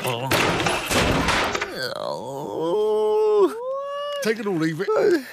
people. Take it or leave it.